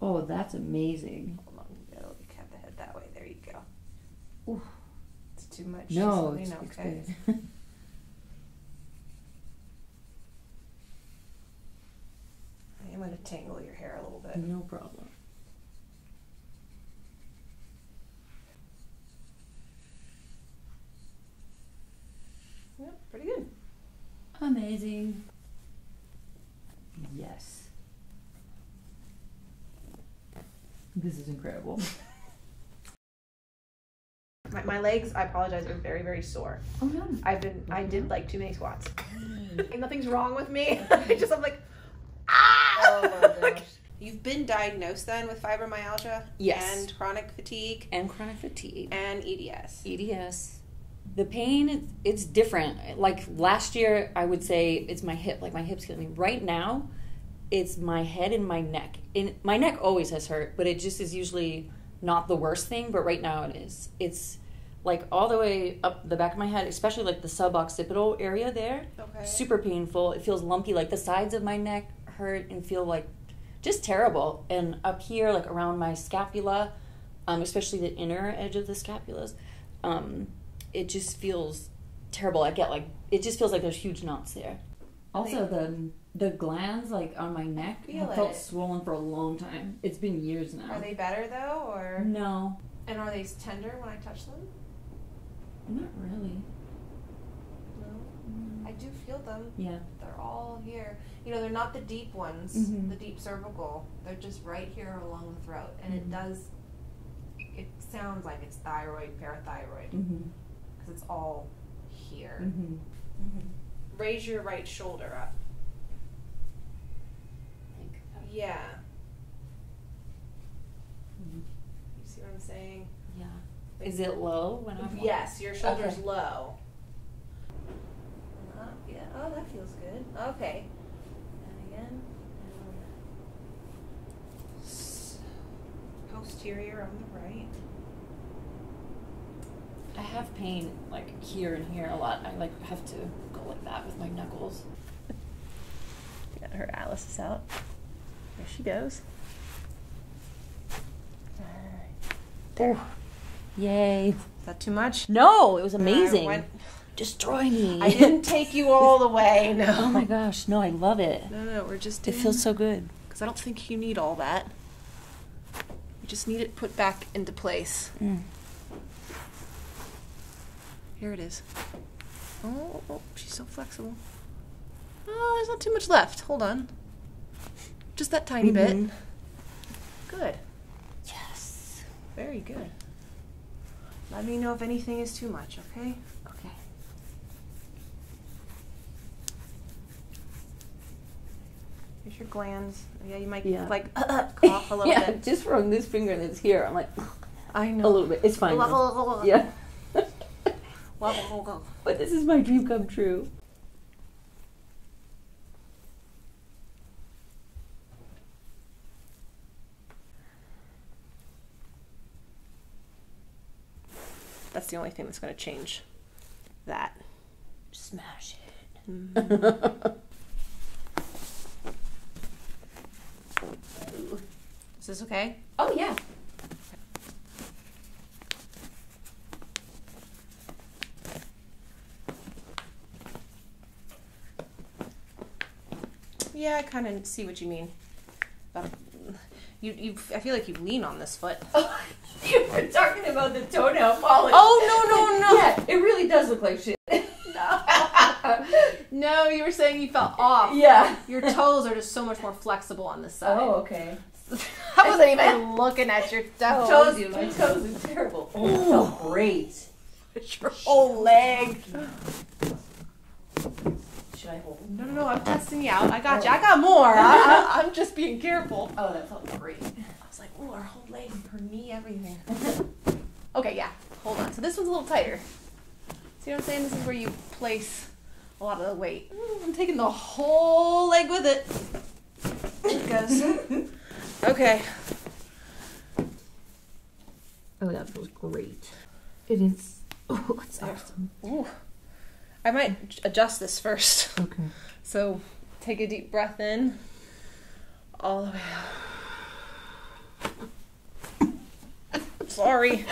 Oh, that's amazing. Hold on, like, have the head that way. There you go. Oof. It's too much. No, Just let me it's, it's okay? good. I am gonna tangle your hair a little bit. no problem. Yep, pretty good. Amazing. Yes. This is incredible. My, my legs, I apologize, are very, very sore. Oh no. I've been, I did like too many squats. Like, nothing's wrong with me. I just, I'm like, ah! Oh my gosh. You've been diagnosed then with fibromyalgia? Yes. And chronic fatigue And chronic fatigue. and EDS. EDS. The pain, it's different. Like last year, I would say it's my hip. Like my hips killing me. Right now, it's my head and my neck. And my neck always has hurt, but it just is usually not the worst thing. But right now, it is. It's like all the way up the back of my head, especially like the suboccipital area there. Okay. Super painful. It feels lumpy. Like the sides of my neck hurt and feel like just terrible. And up here, like around my scapula, um, especially the inner edge of the scapulas, um, it just feels terrible. I get like it just feels like there's huge knots there. Also, the the glands like on my neck Feel have felt it. swollen for a long time. It's been years now. Are they better though, or No, and are they tender when I touch them? not really. No, I do feel them. Yeah. They're all here. You know, they're not the deep ones, Mhm. the deep cervical. They're just right here along the throat, and Mhm. it does. It sounds like it's thyroid, parathyroid, Mm-hmm. because it's all here. Mm-hmm. Raise your right shoulder up. Yeah. Mhm. You see what I'm saying? Yeah. Is it low when I'm? Yes, your shoulder's Okay. low. Up, yeah. Oh, that feels good. Okay. And again. And posterior on the right. I have pain like here and here a lot. I like have to go like that with my knuckles. Got her Alice is out. There she goes. There. Yay. Is that too much? No, it was amazing. went- Destroy me. I didn't take you all the way. No. oh my gosh, no, I love it. No, no, we're just. It feels so good. Because I don't think you need all that. You just need it put back into place. Mm. Here it is. Oh, oh, she's so flexible. Oh, there's not too much left. Hold on. Just that tiny Mhm. bit. Good. Yes. Very good. Let me know if anything is too much, okay? Okay. Here's your glands. Yeah, you might Yeah. like cough a little yeah, bit. just from this finger that's here, I'm like I know. A little bit. It's fine. Yeah. but this is my dream come true. That's the only thing that's going to change that. Smash it. Mm-hmm. Is this okay? oh yeah. Yeah, I kind of see what you mean. But you, you, I feel like you lean on this foot. were talking about the toenail polish. Oh no no no! Yeah, it really does look like shit. no, you were saying you felt off. yeah. Your toes are just so much more flexible on this side. Oh, okay. I wasn't even looking at your toes. told you, my toes are terrible. Oh, felt great. It's your whole leg. Should I hold? No, no, no. I'm testing you out. I got you. Oh. I got more. I, I, I'm just being careful. Oh, that felt great. I was like, oh, her whole leg, her knee, everything. okay, yeah. Hold on. So this one's a little tighter. See what I'm saying? This is where you place a lot of the weight. Ooh, I'm taking the whole leg with it. It goes. okay. Oh, that feels great. It is. Oh, it's awesome. Ooh. I might adjust this first. Okay. So take a deep breath in. All the way out. Sorry.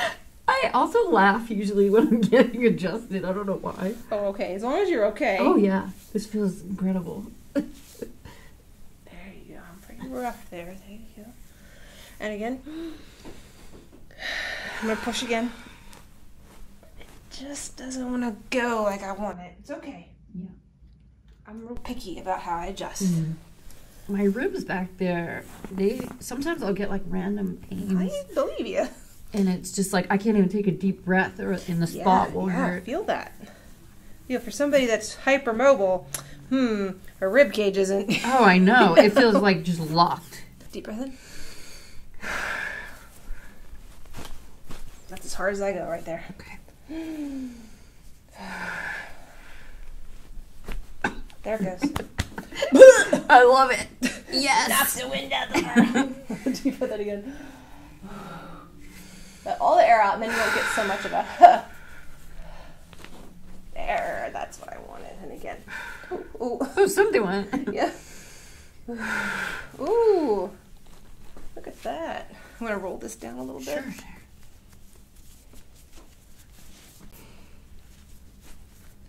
I also laugh usually when I'm getting adjusted. I don't know why. Oh, okay. As long as you're okay. Oh yeah, this feels incredible. There you go. I'm pretty rough there. There you go. And again. I'm gonna push again. It just doesn't want to go like I want it. It's okay. Yeah. I'm real picky about how I adjust. Mm-hmm. My ribs back there, they sometimes I'll get like random pains, I believe you. And it's just like I can't even take a deep breath or in the spot will yeah, hurt. feel that. You know, for somebody that's hypermobile, hmm, her rib cage isn't. Oh, I know. It feels like just locked. Deep breath in. That's as hard as I go right there. Okay. There it goes. I love it. Yes. the wind out the bar. Deep breath in again. Let all the air out, and then you won't get so much of a. there, that's what I wanted. And again. Ooh, ooh. Oh, something went. Yeah. Ooh. Look at that. I'm gonna roll this down a little bit. Sure.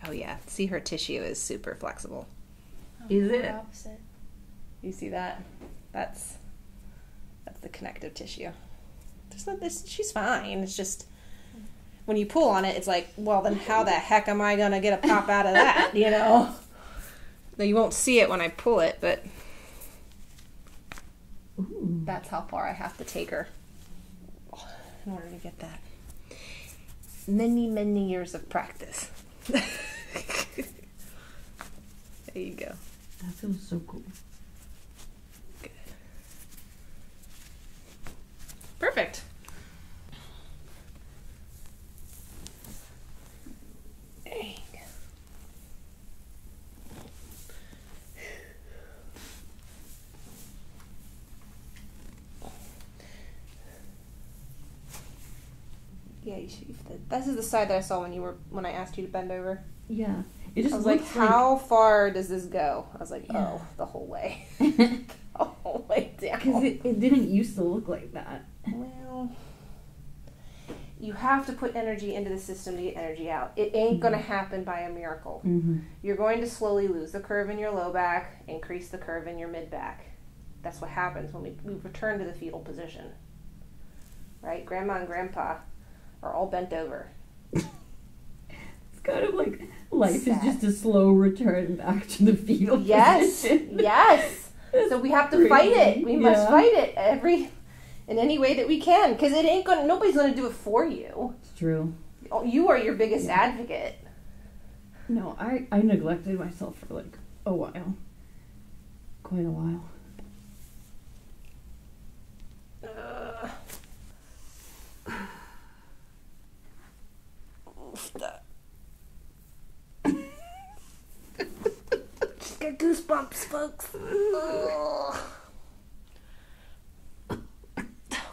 Oh yeah. See her tissue is super flexible. Oh, is it? Opposite. You see that? That's that's the connective tissue. There's not this she's fine. It's just when you pull on it, it's like, well then how the heck am I gonna get a pop out of that? You know? Now you won't see it when I pull it, but Ooh. That's how far I have to take her in order to get that. Many, many years of practice. there you go. That feels so cool. Perfect. There you go. Yeah, you should. This is the side that I saw when you were when I asked you to bend over. Yeah. It just I was like, looks "How far does this go?" I was like, Yeah. "Oh, the whole way, Because the whole way down." it, it didn't used to look like that. Well, you have to put energy into the system to get energy out. It ain't going to happen by a miracle. Mm-hmm. You're going to slowly lose the curve in your low back, increase the curve in your mid back. That's what happens when we, we return to the fetal position. Right? Grandma and grandpa are all bent over. It's kind of like life Sad. is just a slow return back to the fetal Yes, position. yes. So we have to fight it. We must fight it every in any way that we can because it ain't gonna. Nobody's gonna do it for you. It's true. Oh, You are your biggest advocate. No, I, I neglected myself for like a while. Quite a while. Uh. Just got goosebumps, folks. Ugh.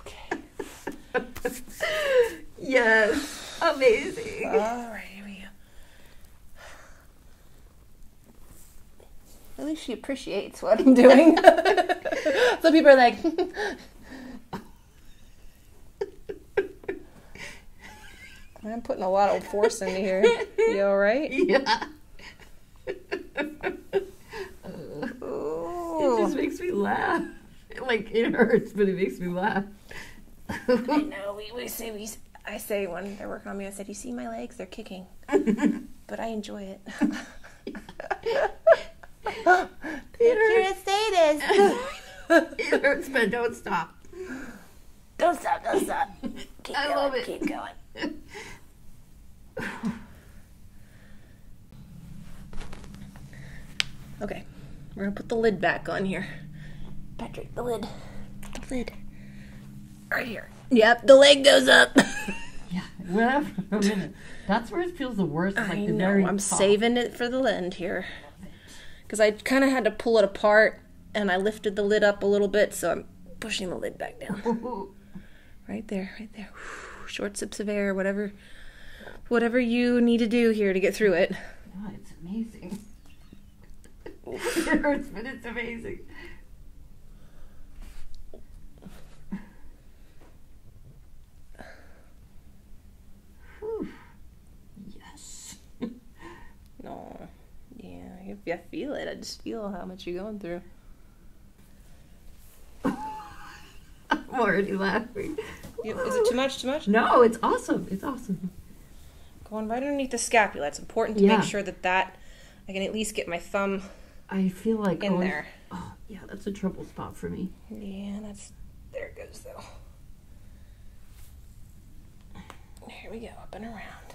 Okay. yes. Amazing. All right, here we go. At least she appreciates what I'm doing. so people are like, I'm putting a lot of force into here. You all right? yeah. It just makes me laugh. Like it hurts, but it makes me laugh. I know. We, we say we. I say when they're working on me, I said, "You see my legs? They're kicking, but I enjoy it." It status. it hurts, but don't stop. Don't stop! Don't stop! Keep I going, love it. Keep going. Okay, we're gonna put the lid back on here. Patrick, the lid. The lid. Right here. Yep, the leg goes up. Yeah, whatever. A minute. That's where it feels the worst. Like I the know. very I'm top. saving it for the end here. Because I kind of had to pull it apart and I lifted the lid up a little bit, so I'm pushing the lid back down. Right there, right there. Short sips of air, whatever whatever you need to do here to get through it. God, it's amazing. it hurts, but it's amazing. you feel it. I just feel how much you're going through. I'm already laughing. You- Is it too much? Too much? No, it's awesome. It's awesome. Going right underneath the scapula. It's important to Yeah. make sure that that I can at least get my thumb I feel like in oh, there. Oh, yeah, that's a trouble spot for me. Yeah, that's there it goes though. Here we go, up and around.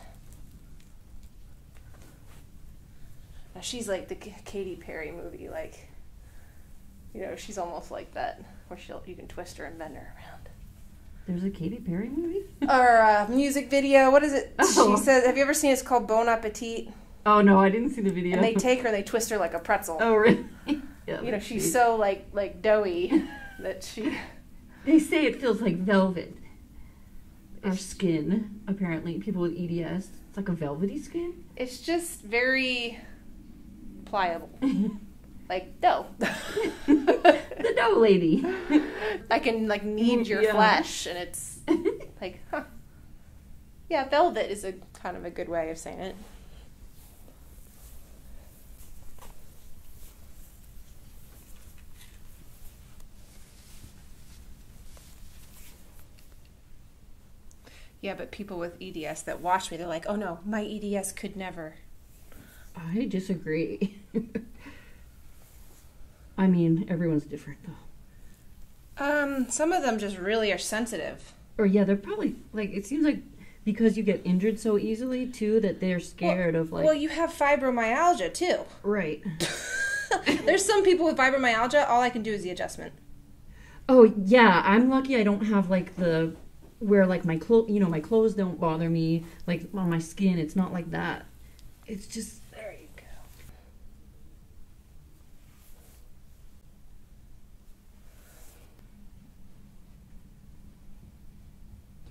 Now she's like the K- Katy Perry movie, like you know, she's almost like that, where she'll you can twist her and bend her around. There's a Katy Perry movie. Or uh, music video. What is it? Oh. She says, "Have you ever seen? It? It's called Bon Appetit." Oh no, I didn't see the video. And they take her, and they twist her like a pretzel. oh really? yeah. you know, she's sweet. so like like doughy that she. They say it feels like velvet. Our skin, apparently, people with EDS, it's like a velvety skin. It's just very pliable, like dough. the dough lady. I can like knead your Yeah. flesh, and it's like, huh. Yeah, velvet is a kind of a good way of saying it. Yeah, but people with EDS that watch me, they're like, "Oh no, my EDS could never." I disagree. I mean, everyone's different though. Um, some of them just really are sensitive. Or yeah, they're probably like it seems like because you get injured so easily too that they're scared of like well, you have fibromyalgia too. right. There's some people with fibromyalgia. All I can do is the adjustment. Oh yeah, I'm lucky I don't have like the where like my clothes, you know, my clothes don't bother me like on my skin. It's not like that. It's just There you go.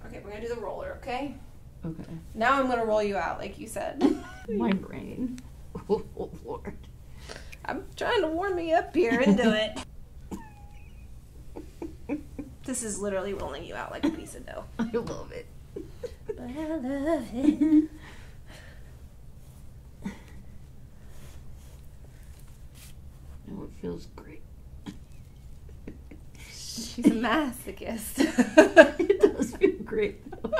Okay, we're gonna do the roller. Okay. okay. Now I'm gonna roll you out, like you said. My brain. Oh, Lord. I'm trying to warm me up here into it. this is literally rolling you out like a piece of dough. I love it. But I love it. Oh, it feels great. She's a masochist. it does feel great. though.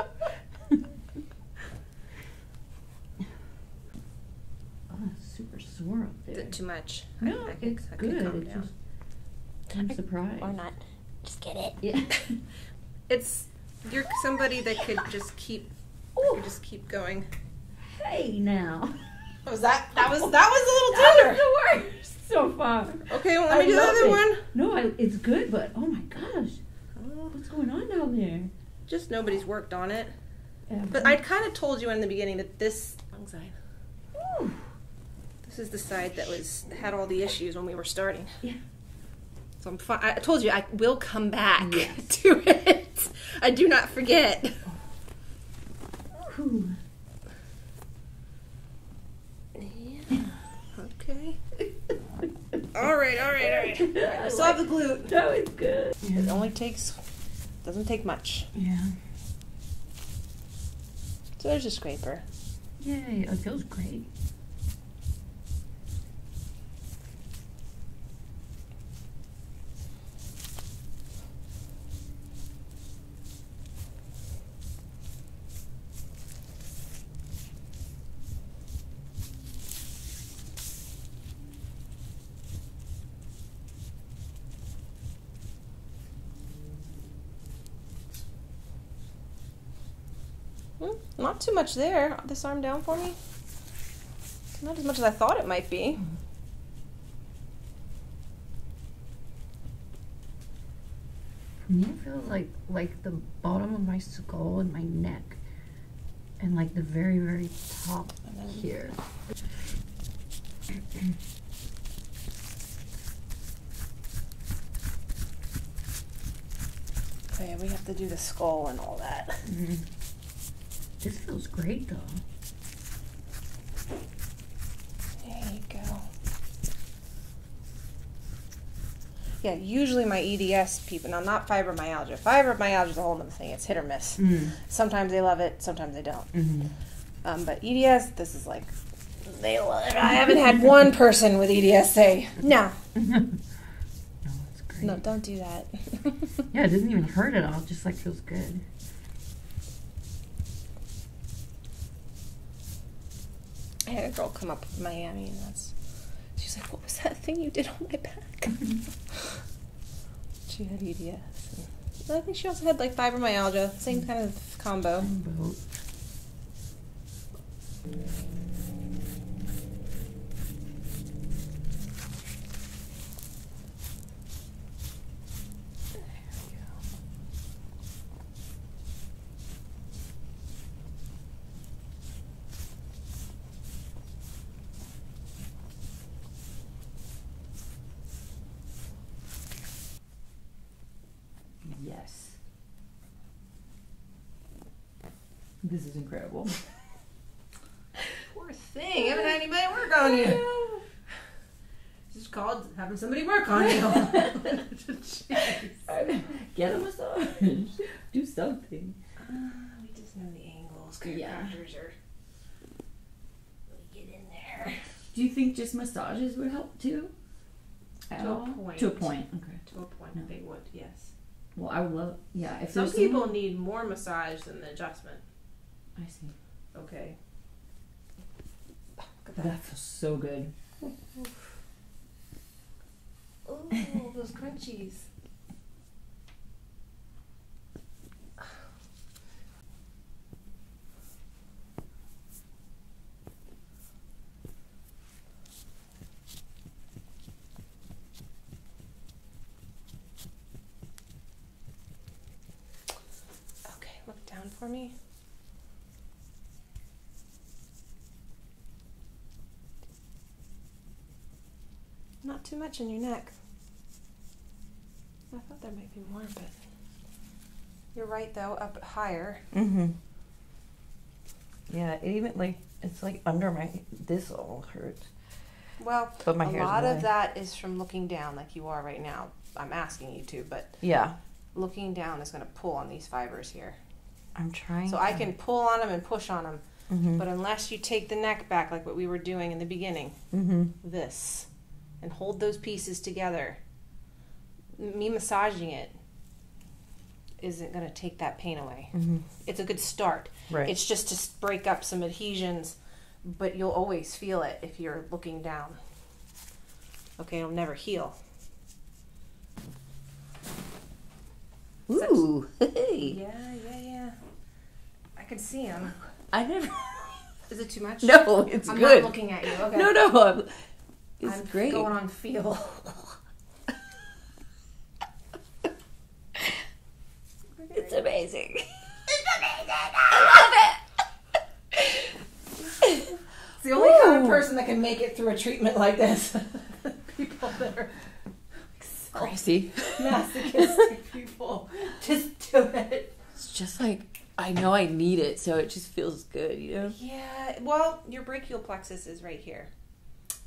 oh, it's super sore up Is there. it too much? No, I, I it's I can good. calm down. just I'm surprised. Or not. Just get it. Yeah. It's you're somebody that could just keep Oh, could just keep going. hey now. Oh, was that that was that was a little That tender? was the worst so far. Okay, well let I me do the other it. one. No, I, it's good, but oh my gosh, oh. what's going on down there? Just nobody's worked on it. Yeah, But I kind of told you in the beginning that this lung side, Ooh. This is the side that was had all the issues when we were starting. Yeah. So I'm fine. I told you I will come back Yes. to it. I do not forget. Whew. Okay. All right, all right, all right. All right, I still have the glute. No, it's good. It only takes doesn't take much. yeah. So there's a scraper. Yay! Oh, it feels great. Hmm, not too much there. This arm down for me. Not as much as I thought it might be. For me, it feels like like the bottom of my skull and my neck, and like the very very top here. Oh yeah, we have to do the skull and all that. Mhm. This feels great though. There you go. Yeah, usually my EDS people, now not fibromyalgia. Fibromyalgia is a whole other thing. It's hit or miss. Mm. Sometimes they love it, sometimes they don't. Mm-hmm. Um, but EDS, this is like They, love it. I haven't had one person with EDS say no. No, it's great. No, don't do that. Yeah, it doesn't even hurt at all. It just like feels good. I had a girl come up from Miami, and that's. She's like, "What was that thing you did on my back?" she had EDS. And I think she also had like fibromyalgia, same kind of combo. Yes. This is incredible. Poor thing, haven't had anybody work on you. Just called having somebody work on you. Get a massage. Do something. Ah, we just know the angles. Yeah. Chiropractors are. Get in there. Do you think just massages would help too? At To a all? point. To a point. Okay. To a point, No. they would, yes. Well, I would love. Yeah. If Some there's people someone- need more massage than the adjustment. I see. Okay. Look that. That feels so good. Oh, those crunchies. Okay, look down for me. Not too much in your neck. I thought there might be more, but you're right though. Up higher. Mm-hmm. Yeah, it even like it's like under my this all hurts. Well, But my a lot of that is from looking down, like you are right now. I'm asking you to, but Yeah, looking down is going to pull on these fibers here. I'm trying. So I can pull on them and push on them, Mm-hmm. but unless you take the neck back, like what we were doing in the beginning, mm-hmm. this, and hold those pieces together, me massaging it isn't going to take that pain away. Mm-hmm. It's a good start. Right. It's just to break up some adhesions, but you'll always feel it if you're looking down. Okay, it'll never heal. Ooh, hey. Yeah, yeah, yeah. I can see him. I never. Is it too much? No, it's I'm good. not looking at you. Okay. No, no, I'm, it's I'm great. going on feel. It's amazing. It's amazing. I love it. It's the only kind of person that can make it through a treatment like this. people that are Crazy. masochistic people just do it. It's just like I know I need it, so it just feels good, you know. Yeah, well, your brachial plexus is right here,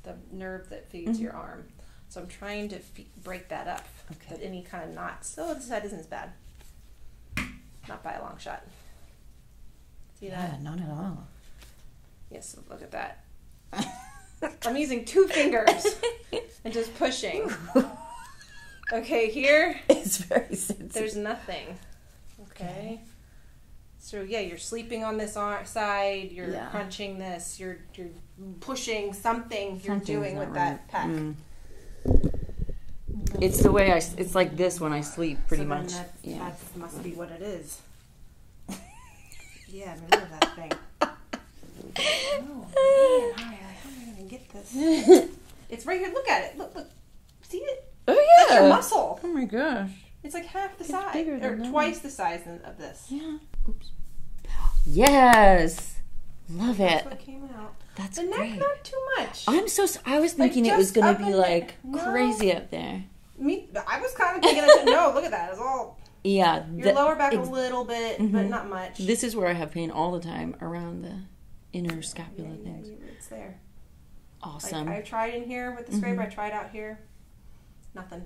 the nerve that feeds Mhm. your arm. So I'm trying to f- break that up. Okay. But any kind of knots. So this side isn't as bad. Not by a long shot. See that? Yeah, not at all. Yes, look at that. I'm using two fingers and just pushing. Okay, here, It's very sensitive. there's nothing. Okay. So yeah, you're sleeping on this side. You're Yeah. crunching this. You're you're pushing something. You're Something's doing with right. that pack. Mm. It's the way I. It's like this when I sleep, pretty so much. That, yeah. that must be what it is. yeah, I mean, look at that thing. Oh man, all right, how am I gonna get this? It's right here. Look at it. Look, look. See it? Oh yeah, That's yeah. your muscle. Oh my gosh. It's like half the It's size, bigger or that. twice the size of this. Yeah. Oops. Yes. Love That's it. what came out. That's The neck, great. not too much. I'm so. I was Like, thinking it was gonna be like. No. crazy up there. Me, I was kind of thinking. I said, no, look at that. It's all Yeah. your the- lower back ex- a little bit, but Mhm. not much. This is where I have pain all the time around the inner scapula yeah, things. yeah, it's there. Awesome. Like, I tried in here with the scraper. Mhm. I tried out here. Nothing.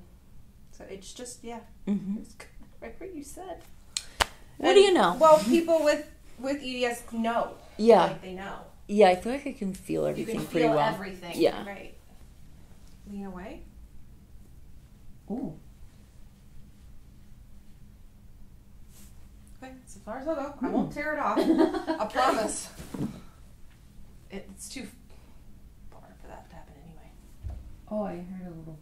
So it's just yeah. hmm It's right where you said. What do you know? Well, people with with EDS know. Yeah. Like they know. Yeah, I feel like I can feel You everything can pretty feel well. everything. Yeah. Right. Lean away. Ooh. Okay, so far as I'll go. I Hmm. won't tear it off. I promise. It's too far for that to happen anyway. Oh, I heard a little.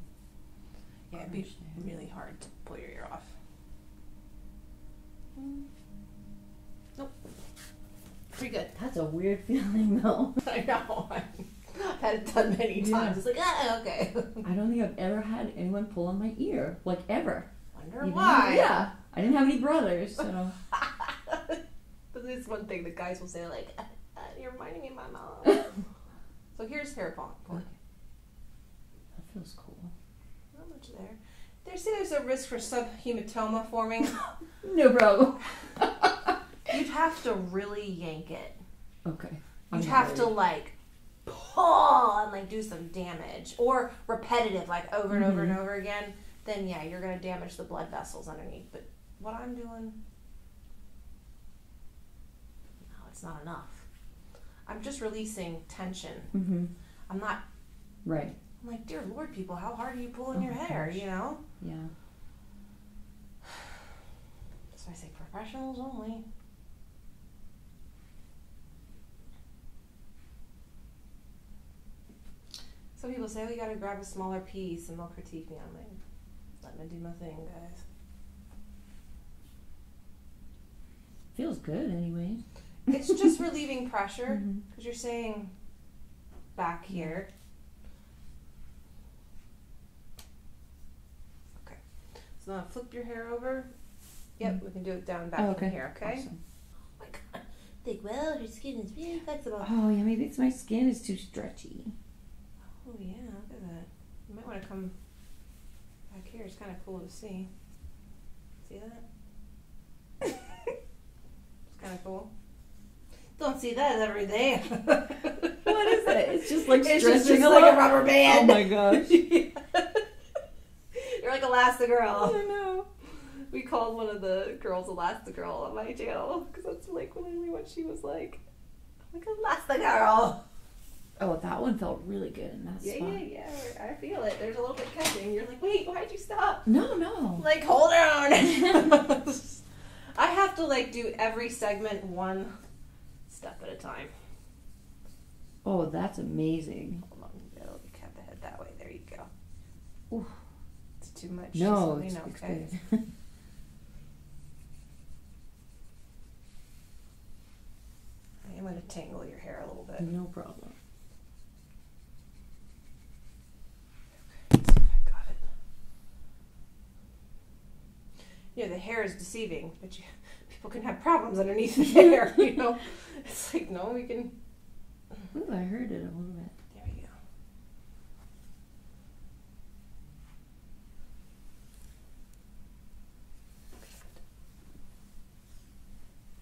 Yeah, it'd be really hard to pull your ear off. Nope. Pretty good. That's a weird feeling, though. I know. I've had it done many Yeah. times. It's like, ah, okay. I don't think I've ever had anyone pull on my ear, like ever. Wonder Even- why. Yeah. I didn't have any brothers, so. but this one thing the guys will say, like, "Uh, uh, you're reminding me of my mom. so here's hair pulling. pulling. That feels cool. Not much there. They say there's a risk for subhematoma forming. No problem. You'd have to really yank it. Okay. You'd I'm have to like pull and like do some damage or repetitive, like over and over and over again. Then yeah, you're gonna damage the blood vessels underneath. But what I'm doing, no, it's not enough. I'm just releasing tension. Mm-hmm. I'm not. Right. I'm like, dear Lord, people, how hard are you pulling oh your Oh, hair? gosh. You know. Yeah. So I say professionals only. Some people say, oh, you gotta grab a smaller piece and they'll critique me. I'm like, let me do my thing, guys. Feels good, anyway. It's just relieving pressure mm-hmm. because you're saying back here. Okay. So now flip your hair over. Yep, we can do it down back Oh, okay. in here, okay? Awesome. Oh my god. Think, well, your skin is really flexible. Oh, yeah, maybe it's my skin is too stretchy. Oh yeah, look at that. You might want to come back here. It's kind of cool to see. See that? it's kind of cool. Don't see that every day. What is it? It's just like It's just, stretching just a like a lot. rubber Oh my gosh. You're like Elastigirl. I know. We called one of the girls Elastigirl on my channel because that's like literally what she was like. I'm like Elastigirl. Oh, that one felt really good in that Yeah, spot. yeah, yeah. I feel it. There's a little bit catching. You're like, wait, why'd you stop? No, no. Like, hold on. I have to like do every segment one step at a time. Oh, that's amazing. Hold on, it'll cut the head that way. There you go. Ooh. Too much. No, it's, know, it's okay? good. I am gonna tangle your hair a little bit. no problem. Let's see if I got it. Yeah, the hair is deceiving, but you, people can have problems underneath the hair. You know, it's like no, we can. Ooh, I heard it a little bit. There we go.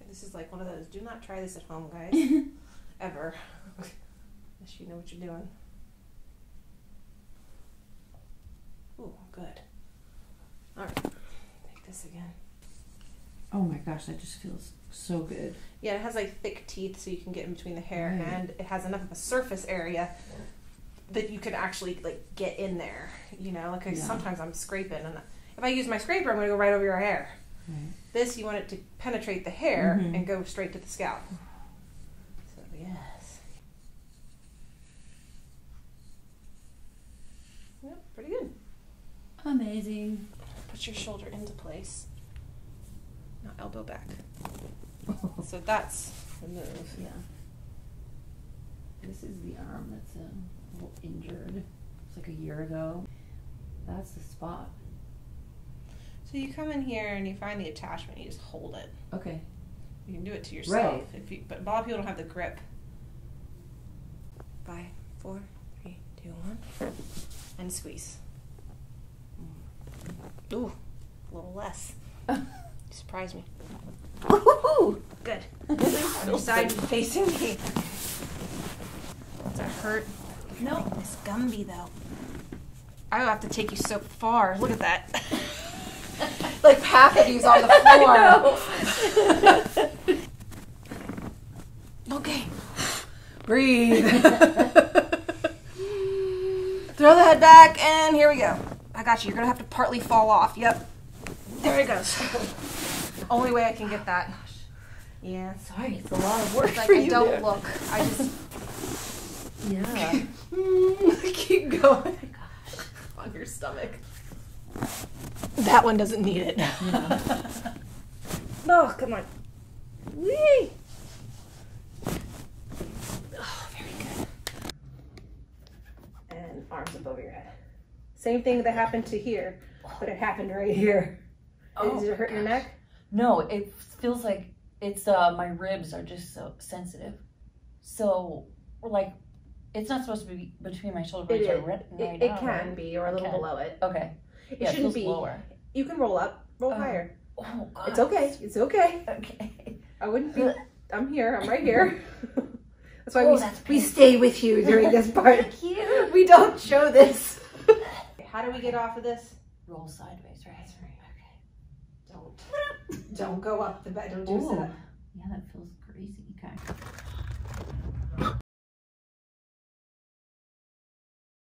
This is like one of those. Do not try this at home, guys. Ever, unless you know what you're doing. Ooh, good. All right, take this again. Oh my gosh, that just feels so good. Yeah, it has like thick teeth, so you can get in between the hair, Right. and it has enough of a surface area that you can actually like get in there. You know, like Yeah. sometimes I'm scraping, and if I use my scraper, I'm gonna go right over your hair. Right. This, you want it to penetrate the hair Mhm. and go straight to the scalp. So yes. Yep, pretty good. Amazing. Put your shoulder into place. Now elbow back. So that's the move. Yeah. This is the arm that's a little injured. It's like a year ago. That's the spot. So you come in here and you find the attachment. You just hold it. Okay. You can do it to yourself. Right. If you, but a lot of people don't have the grip. Five, four, three, two, one, and squeeze. Mm. Ooh, a little less. You surprised me. Woohoo! Good. Other side facing me. Does that hurt? No. This Gumby though. I have to take you so far. Look at that. Like half of you's on the floor. Okay. Breathe. Throw the head back, and here we go. I got you. You're gonna have to partly fall off. Yep. There it goes. Only way I can get that. Yeah. Sorry, it's a lot of work Like for I you. don't there. look. I just Yeah. keep going on your stomach. That one doesn't need it. no, come on. Whee! Oh, very good. And arms above your head. Same thing that happened to here, but it happened right here. Oh, Is it hurting your neck? No, it feels like it's uh my ribs are just so sensitive. So like it's not supposed to be between my shoulder blades It or is. right, It, right it can right? be, or a little Can. below it. Okay. It Yeah, shouldn't feels be. lower. You can roll up, roll Oh. higher. Oh god. It's okay. It's okay. Okay. I wouldn't be. I'm here. I'm right here. that's why Oh, we, that's we stay with you during this part. Thank you. we don't show this. How do we get off of this? Roll sideways, right? Okay. Don't. Don't go up the bed. Don't do that. Yeah, that feels crazy. Okay.